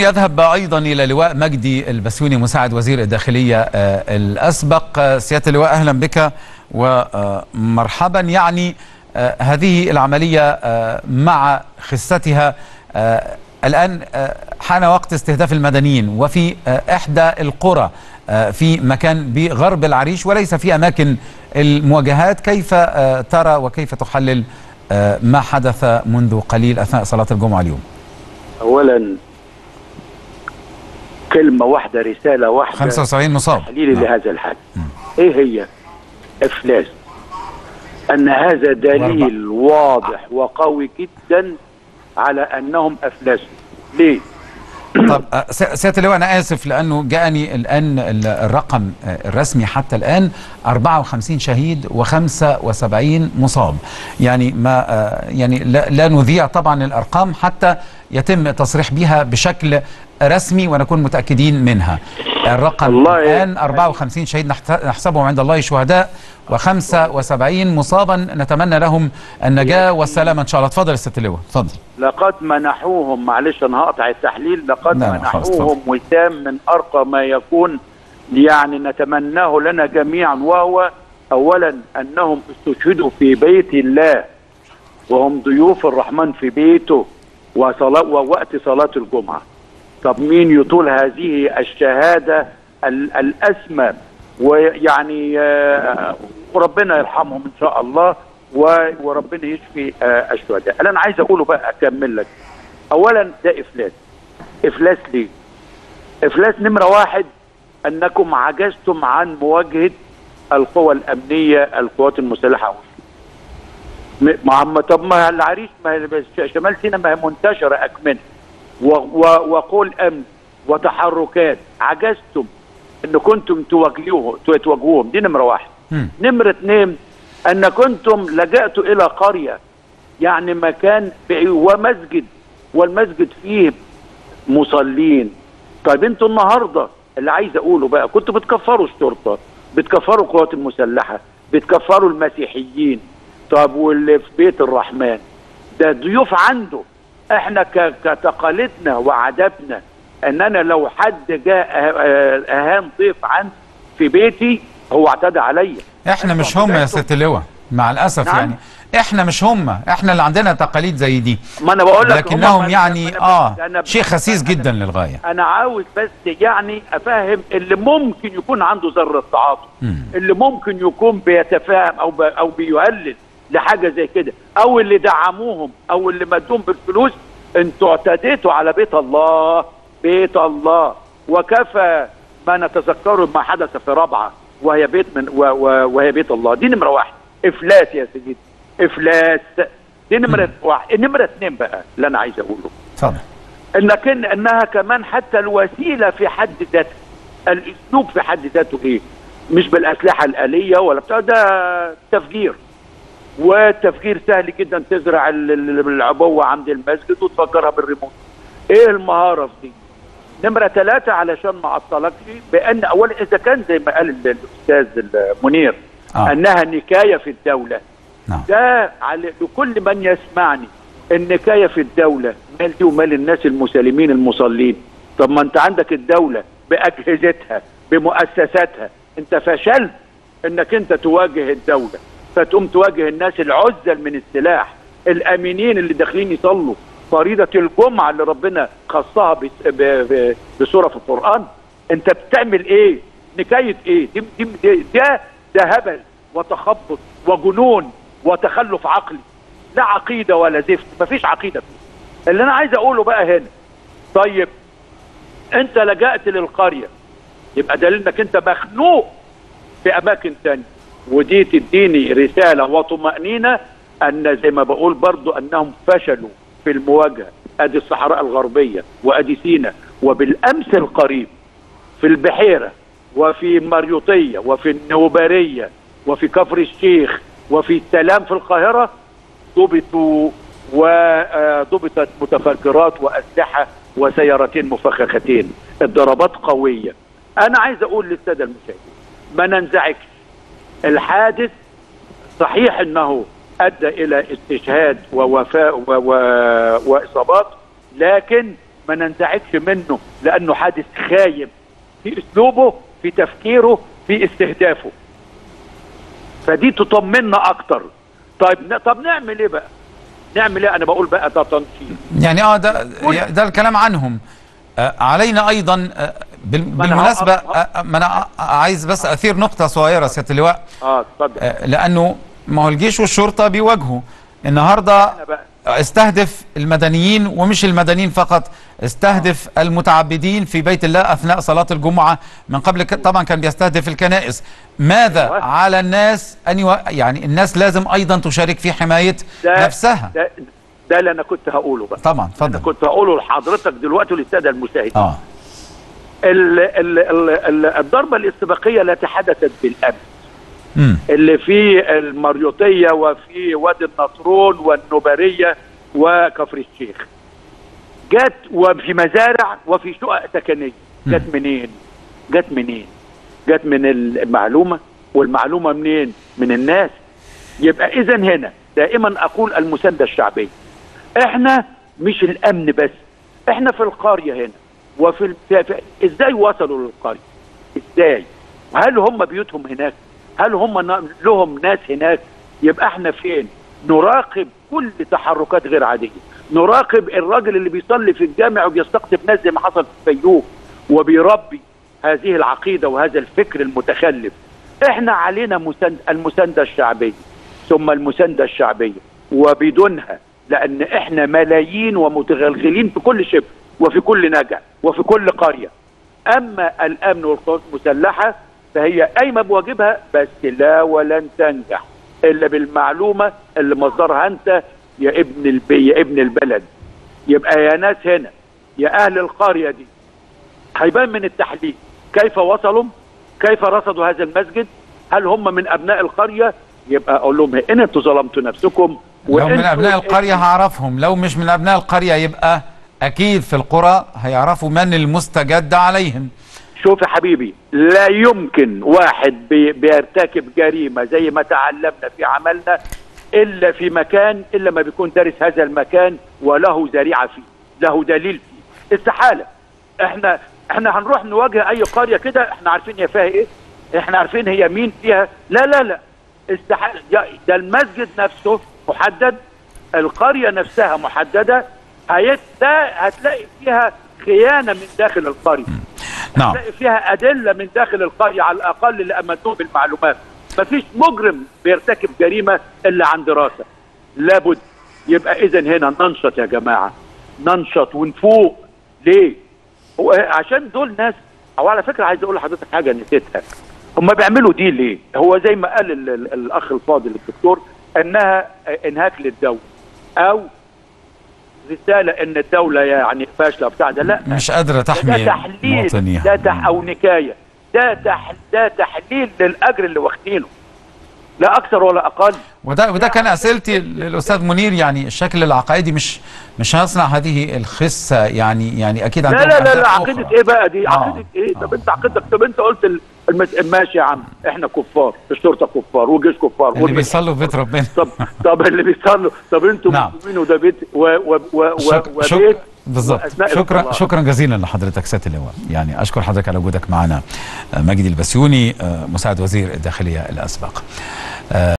يذهب أيضا إلى لواء مجدي البسيوني مساعد وزير الداخلية آه، الأسبق. آه، سيادة اللواء أهلا بك ومرحبا. يعني آه، هذه العملية مع خستها الآن حان وقت استهداف المدنيين وفي إحدى القرى في مكان بغرب العريش وليس في أماكن المواجهات. كيف ترى وكيف تحلل ما حدث منذ قليل أثناء صلاة الجمعة اليوم؟ اولا كلمة واحدة رسالة واحدة 75 مصاب تحليل نعم. لهذا الحدث إيه هي؟ إفلاس. أن هذا دليل واضح وقوي جدا على أنهم افلسوا ليه؟ طب آه، سيادة اللواء أنا آسف لأنه جاءني الآن ال- الرقم آه، الرسمي حتى الآن 54 شهيد و75 مصاب. يعني ما آه، يعني لا, لا نذيع طبعا الأرقام حتى يتم التصريح بها بشكل رسمي ونكون متأكدين منها. الرقم الآن 54 شهيد نحسبهم عند الله شهداء و75 مصابا. نتمنى لهم النجاة والسلامة إن شاء الله. اتفضل يا سياده اللواء اتفضل لقد منحوهم معلش أنا هقطع التحليل. لقد منحوهم وسام من أرقى ما يكون. يعني نتمناه لنا جميعا وهو اولا أنهم استشهدوا في بيت الله وهم ضيوف الرحمن في بيته وصلاة ووقت صلاة الجمعة. طب مين يطول هذه الشهادة ال- الأسمى؟ ويعني آه، وربنا يرحمهم إن شاء الله وربنا يشفي آه، الشهداء. اللي أنا عايز أقوله بقى أكمل لك. أولا ده إفلاس. إفلاس ليه؟ إفلاس نمرة واحد أنكم عجزتم عن مواجهة القوى الأمنية القوات المسلحة. م- ما طب ما العريش ما شمال سيناء ما هي منتشرة و- وقول أمن وتحركات. عجزتم إن كنتم تواجهوه تواجهوهم دي نمرة واحد. نمرة اثنين إن كنتم لجأتوا إلى قرية. يعني مكان ومسجد. والمسجد فيه مصلين. طيب أنتوا النهارده اللي عايز أقوله بقى كنتوا بتكفروا الشرطة بتكفروا القوات المسلحة بتكفروا المسيحيين. طب واللي في بيت الرحمن. ده ضيوف عنده. إحنا كتقاليدنا وعاداتنا ان أنا لو حد جاء أه- أه- أهان ضيف عندي في بيتي هو اعتدى عليا إحنا مش هم يا سياده اللواء مع الأسف نعم. يعني إحنا مش هم إحنا اللي عندنا تقاليد زي دي ما أنا بقول لك لكنهم هم- يعني أنا- آه أنا- شيء خسيس أنا- جدا للغاية أنا عاوز بس يعني أفهم اللي ممكن يكون عنده ذره تعاطف. اللي ممكن يكون بيتفاهم أو. أو بيهلل لحاجة زي كده. أو اللي دعموهم أو اللي مدوهم بالفلوس أنتوا اعتديتوا على بيت الله. بيت الله. وكفى ما نتذكره ما حدث في رابعه وهي بيت من و... و... وهي بيت الله. دي نمرة واحد. افلاس يا سيدي. افلاس دي نمرة واحد. نمرة اثنين بقى اللي أنا عايز أقوله. اتفضل. إنك إن إنها كمان حتى الوسيلة في حد ذاتها الأسلوب في حد ذاته إيه؟ مش بالأسلحة الآلية ولا بتاع ده تفجير. والتفجير سهل جدا تزرع ال- ال- العبوة عند المسجد وتفجرها بالريموت. إيه المهارة في دي؟ نمرة ثلاثة علشان ما اعطلكش بأن أولا إذا كان زي ما قال ال- الأستاذ المنير آه. أنها نكاية في الدولة. نعم. ده على لكل من يسمعني النكاية في الدولة مال دي ومال الناس المسالمين المصلين. طب ما أنت عندك الدولة بأجهزتها بمؤسساتها. أنت فشلت إنك أنت تواجه الدولة. فتقوم تواجه الناس العزل من السلاح الأمينين اللي داخلين يصلوا فريضة الجمعة اللي ربنا خصها بس- ب- ب- بسورة في القرآن. أنت بتعمل إيه؟ نكاية إيه؟ دي دي- ده ده هبل وتخبط وجنون وتخلف عقلي. لا عقيدة ولا زفت مفيش عقيدة فيه. اللي أنا عايز أقوله بقى هنا طيب أنت لجأت للقرية يبقى دليل إنك أنت مخنوق في أماكن تانية. ودي تديني رسالة وطمأنينة أن زي ما بقول برضو أنهم فشلوا في المواجهة. أدي الصحراء الغربية وأدي سينا وبالأمس القريب في البحيرة وفي مريوطية وفي النوبارية وفي كفر الشيخ وفي السلام في القاهرة ضبطوا وضبطت متفجرات وأسلحة وسيارتين مفخختين. الضربات قوية. أنا عايز أقول للسادة المشاهدين ما ننزعجش الحادث صحيح أنه أدى إلى استشهاد ووفاء و... و... وإصابات لكن ما ننزعجش منه لأنه حادث خايب في أسلوبه في تفكيره في استهدافه. فدي تطمنا أكتر. طيب طب نعمل إيه بقى؟ نعمل إيه؟ أنا بقول بقى ده تنشيط. يعني آه ده ده الكلام عنهم. آه علينا أيضا آه بالمناسبة آه ما أنا عايز بس أثير نقطة صغيرة سيادة اللواء. آه اتفضل. آه لأنه ما هو الجيش والشرطة بيواجهوا. النهارده استهدف المدنيين ومش المدنيين فقط استهدف المتعبدين في بيت الله أثناء صلاة الجمعة. من قبل. طبعا كان بيستهدف الكنائس. ماذا أيوة. على الناس؟ ان يو... يعني الناس لازم أيضا تشارك في حماية ده نفسها. ده, ده اللي أنا كنت هقوله بقى. طبعا اتفضل. كنت هقوله لحضرتك دلوقتي وللساده المشاهدين آه. ال ال ال ال الضربة الاستباقيه التي حدثت بالأمس. اللي في المريوطية وفي وادي النطرون والنبريه وكفر الشيخ. جت وفي مزارع وفي شقق سكنية. جت منين؟ جت منين؟ جت من المعلومة. والمعلومة منين؟ من الناس. يبقى اذا هنا دائما أقول المساندة الشعبية. إحنا مش الأمن بس. إحنا في القرية هنا. وفي إزاي وصلوا للقرية؟ إزاي؟ هل هم بيوتهم هناك؟ هل هم لهم ناس هناك؟ يبقى إحنا فين؟ نراقب كل تحركات غير عادية، نراقب الراجل اللي بيصلي في الجامع وبيستقطب ناس زي ما حصل في الفيوم وبيربي هذه العقيدة وهذا الفكر المتخلف. إحنا علينا مساند المساندة الشعبية ثم المساندة الشعبية وبدونها لأن إحنا ملايين ومتغلغلين في كل شبر وفي كل نجع وفي كل قرية. أما الأمن والقوات المسلحه فهي قايمه بواجبها بس لا ولن تنجح إلا بالمعلومة اللي مصدرها أنت يا ابن البي يا ابن البلد. يبقى يا ناس هنا يا أهل القرية دي هيبان من التحليل. كيف وصلوا؟ كيف رصدوا هذا المسجد؟ هل هم من أبناء القرية؟ يبقى أقول لهم إن أنتوا ظلمتوا نفسكم؟ لو من وإنتوا- ابناء القرية هعرفهم لو مش من أبناء القرية يبقى أكيد في القرى هيعرفوا من المستجد عليهم. شوف يا حبيبي لا يمكن واحد بي بيرتكب جريمة زي ما تعلمنا في عملنا إلا في مكان إلا ما بيكون دارس هذا المكان وله ذريعة فيه له دليل فيه. استحالة. إحنا إحنا هنروح نواجه أي قرية كده إحنا عارفين هي فيها إيه إحنا عارفين هي مين فيها. لا لا لا. استحالة. ده- المسجد نفسه محدد القرية نفسها ده هتلاقي فيها خيانة من داخل القرية. نعم. تلاقي فيها أدلة من داخل القرية على الأقل اللي امنتهم بالمعلومات. مفيش مجرم بيرتكب جريمة إلا عن دراسة. لابد يبقى اذا هنا ننشط يا جماعة. ننشط ونفوق. ليه؟ هو عشان دول ناس أو على فكرة عايز أقول لحضرتك حاجة نسيتها. هم بيعملوا دي ليه؟ هو زي ما قال ال- ال- الأخ الفاضل الدكتور إنها إنهاك للدولة أو رسالة إن الدولة يعني فاشلة بتاع ده لا مش قادرة ده تحمي تحليل مواطنيها ده تح أو نكاية ده تح ده تحليل للأجر اللي واخدينه لا أكثر ولا أقل وده وده كان أسئلتي للأستاذ منير يعني الشكل العقائدي مش مش هيصنع هذه الخسة يعني يعني أكيد لا لا لا, لا. عقيدة إيه بقى دي آه. عقيدة إيه طب آه. أنت عقيدتك طب أنت قلت. ماشي يا عم. إحنا كفار الشرطة كفار والجيش كفار اللي بيصلوا في بيت ربنا طب طب اللي بيصلوا طب أنتوا نعم. مسلمين وده بيت و و و و شك وبيت؟ شك بالظبط شكرا الصلاة. شكرا جزيلا لحضرتك سياده اللواء. يعني أشكر حضرتك على وجودك معنا. مجدي البسيوني آه، مساعد وزير الداخلية الأسبق. آه،